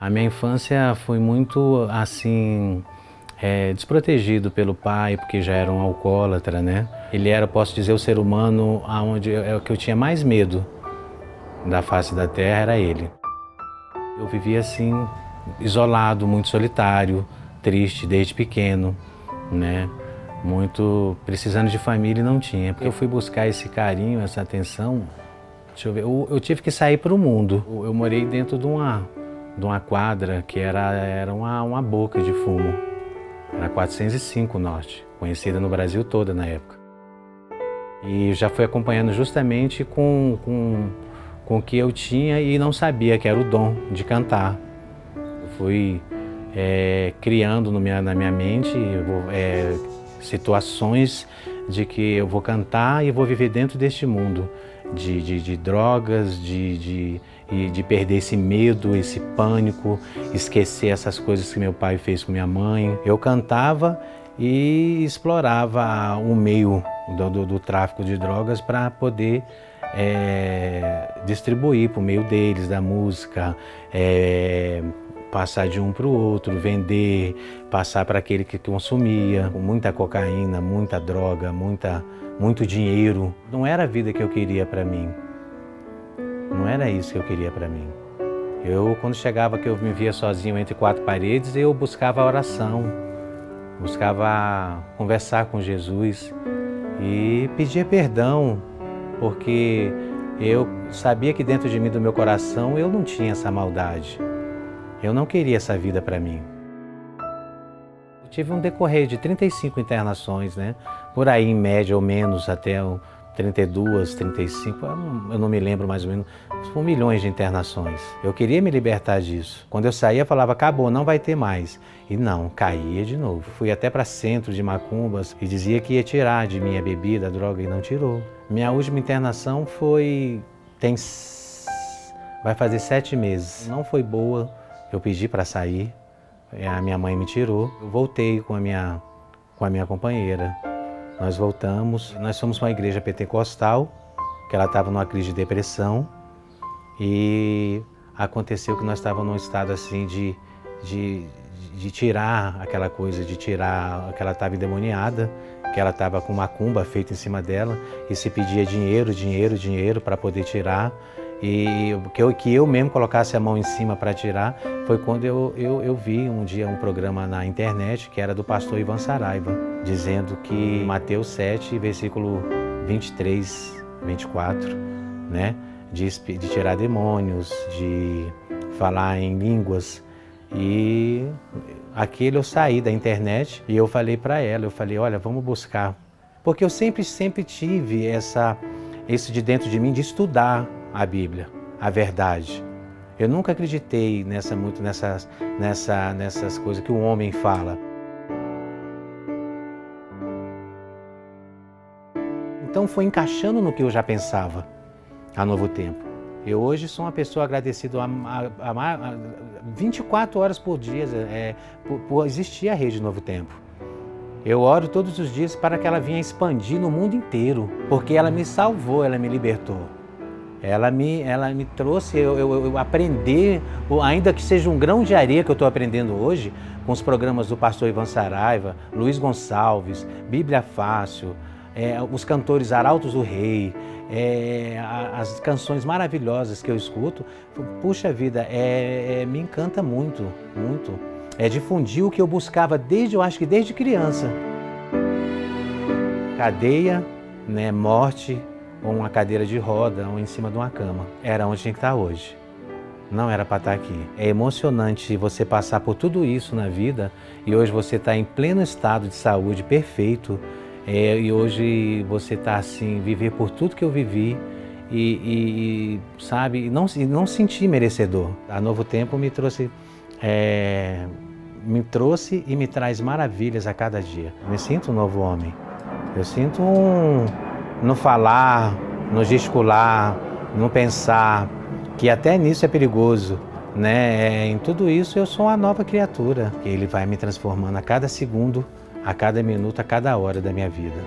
A minha infância foi muito assim é, desprotegido pelo pai, porque já era um alcoólatra, né? Ele era, posso dizer, o ser humano aonde é o que eu tinha mais medo da face da terra era ele. Eu vivia assim isolado, muito solitário, triste desde pequeno, né? Muito precisando de família e não tinha. Porque eu fui buscar esse carinho, essa atenção. Deixa eu ver, eu, eu tive que sair para o mundo. Eu morei dentro de uma, de uma quadra que era, era uma, uma boca de fumo. Era 405 Norte, conhecida no Brasil toda na época. E já fui acompanhando justamente com, com, com o que eu tinha e não sabia que era o dom de cantar. Fui é, criando minha, na minha mente é, situações de que eu vou cantar e vou viver dentro deste mundo de, de, de drogas, de, de, de perder esse medo, esse pânico, esquecer essas coisas que meu pai fez com minha mãe. Eu cantava e explorava o meio do, do, do tráfico de drogas para poder é, distribuir por meio deles, da música, é, passar de um para o outro, vender, passar para aquele que consumia, muita cocaína, muita droga, muita, muito dinheiro. Não era a vida que eu queria para mim. Não era isso que eu queria para mim. Eu, quando chegava que eu me via sozinho entre quatro paredes, eu buscava oração, buscava conversar com Jesus e pedia perdão, porque eu sabia que dentro de mim, do meu coração, eu não tinha essa maldade. Eu não queria essa vida para mim. Eu tive um decorrer de 35 internações, né? Por aí, em média ou menos, até 32, 35, eu não me lembro mais ou menos, foram milhões de internações. Eu queria me libertar disso. Quando eu saía, falava, acabou, não vai ter mais. E não, caía de novo. Fui até para centro de macumbas e dizia que ia tirar de mim a bebida, a droga, e não tirou. Minha última internação foi. tem. vai fazer sete meses. Não foi boa, eu pedi para sair, a minha mãe me tirou. Eu voltei com a minha, com a minha companheira. Nós voltamos, nós fomos para uma igreja pentecostal, que ela estava numa crise de depressão e aconteceu que nós estávamos num estado assim de, de, de tirar aquela coisa, de tirar que ela estava endemoniada, que ela estava com uma cumba feita em cima dela e se pedia dinheiro, dinheiro, dinheiro para poder tirar. E que eu, que eu mesmo colocasse a mão em cima para tirar foi quando eu, eu, eu, vi um dia um programa na internet que era do pastor Ivan Saraiva, dizendo que Mateus 7, versículo 23, 24, né? De, de tirar demônios, de falar em línguas. E aquele eu saí da internet e eu falei para ela, eu falei, olha, vamos buscar. Porque eu sempre, sempre tive essa, esse de dentro de mim de estudar a Bíblia, a verdade. Eu nunca acreditei nessa muito nessas, nessa, nessas coisas que o homem fala. Então foi encaixando no que eu já pensava a Novo Tempo. Eu hoje sou uma pessoa agradecida a, a, a, 24 horas por dia é, por, por existir a Rede Novo Tempo. Eu oro todos os dias para que ela venha expandir no mundo inteiro, porque ela me salvou, ela me libertou. Ela me, ela me trouxe eu, eu, eu, aprender, ainda que seja um grão de areia que eu estou aprendendo hoje, com os programas do pastor Ivan Saraiva, Luiz Gonçalves, Bíblia Fácil, é, os cantores Arautos do Rei, é, as canções maravilhosas que eu escuto, puxa vida, é, é, me encanta muito, muito. É difundir o que eu buscava desde, eu acho que desde criança. Cadeia, né, morte, ou uma cadeira de roda ou em cima de uma cama. Era onde tinha que estar hoje. Não era para estar aqui. É emocionante você passar por tudo isso na vida e hoje você está em pleno estado de saúde perfeito. É, e hoje você está assim, viver por tudo que eu vivi e, e sabe, não, não sentir merecedor. A Novo Tempo me trouxe, é, me trouxe e me traz maravilhas a cada dia. Me sinto um novo homem. Eu sinto um, no falar, no gesticular, no pensar, que até nisso é perigoso. Né? É, em tudo isso eu sou uma nova criatura, ele vai me transformando a cada segundo, a cada minuto, a cada hora da minha vida.